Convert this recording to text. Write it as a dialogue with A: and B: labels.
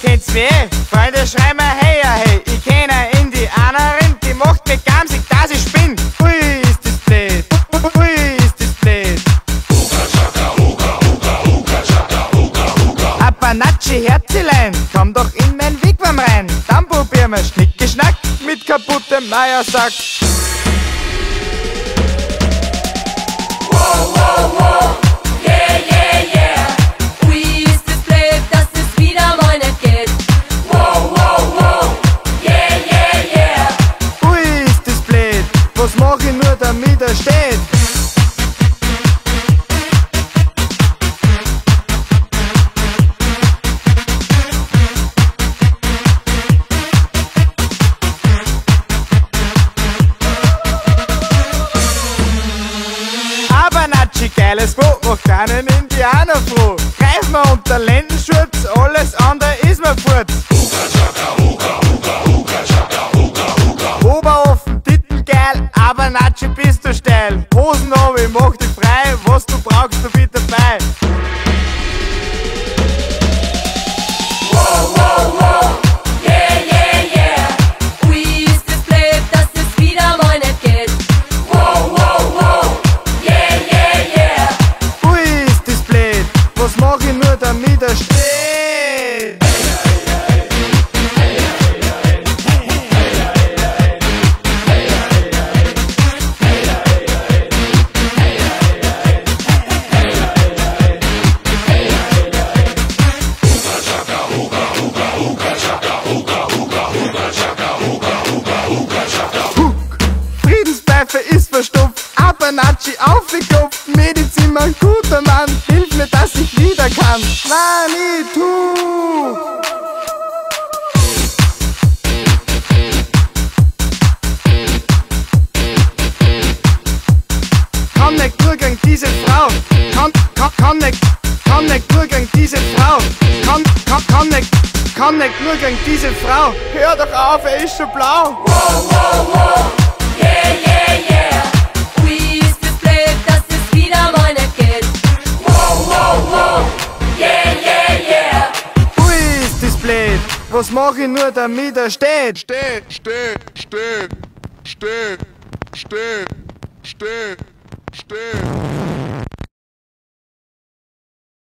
A: kennt's eh? Freunde, schrei mir hey, hey. Ich kenn eine Apanatschi Herzilein, komm doch in mein Wigwam rein. Dann probieren wir Schnicke-Schnack mit kaputtem Meiersack.
B: Yeah, yeah, yeah. Ui, ist es blöd, dass es wieder mal nicht geht. Wow, wow, wow. Yeah, yeah, yeah.
A: Ui, ist das blöd. Was mach ich nur, damit er steht? Geiles Wo, macht keinen Indianer froh. Greif mir unter Lendenschurz, alles andere ist mir furz. Oberoffen, Titten geil, Abernatschig bist du steil. Hosen hab ich, mach dich frei, was du brauchst, du bitte bei. Apanatschi aufgekopft, Medizin, ein guter Mann, hilf mir, dass ich wieder kann. Manitou! Kann nicht nur gegen diese Frau, kann, kann, kann nicht, kann nicht nur gegen diese Frau, kann, kann, kann nicht, kann nicht nur gegen diese Frau. Hör doch auf, er ist schon blau.
B: Yeah,
A: Was mach ich nur, damit er steht?
C: steht, steht, steht, steht, steht, steht, steht.